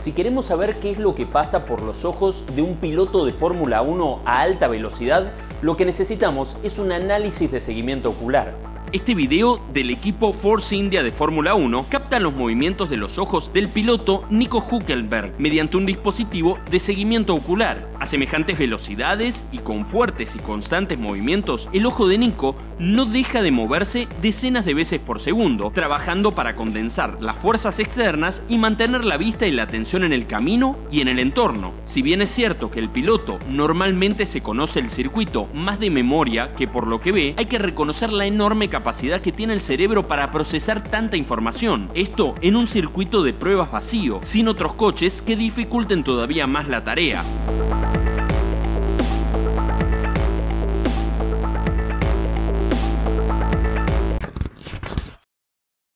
Si queremos saber qué es lo que pasa por los ojos de un piloto de Fórmula 1 a alta velocidad, lo que necesitamos es un análisis de seguimiento ocular. Este video del equipo Force India de Fórmula 1 capta los movimientos de los ojos del piloto Nico Huckelberg mediante un dispositivo de seguimiento ocular. A semejantes velocidades y con fuertes y constantes movimientos, el ojo de Nico no deja de moverse decenas de veces por segundo, trabajando para condensar las fuerzas externas y mantener la vista y la atención en el camino y en el entorno. Si bien es cierto que el piloto normalmente se conoce el circuito más de memoria que por lo que ve, hay que reconocer la enorme capacidad capacidad que tiene el cerebro para procesar tanta información. Esto en un circuito de pruebas vacío, sin otros coches que dificulten todavía más la tarea.